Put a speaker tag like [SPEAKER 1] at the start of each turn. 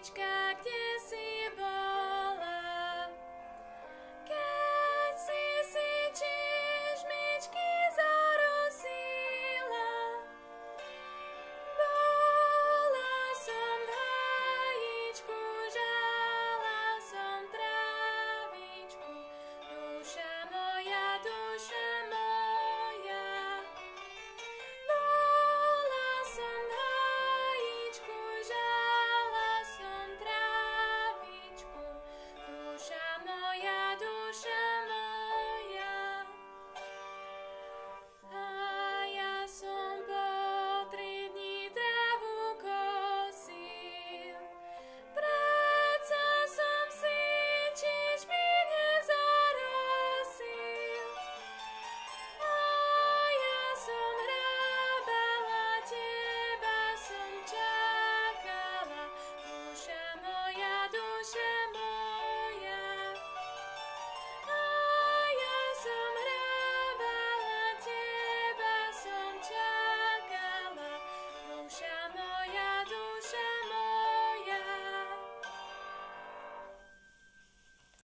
[SPEAKER 1] Anička, kde si bola? tremble.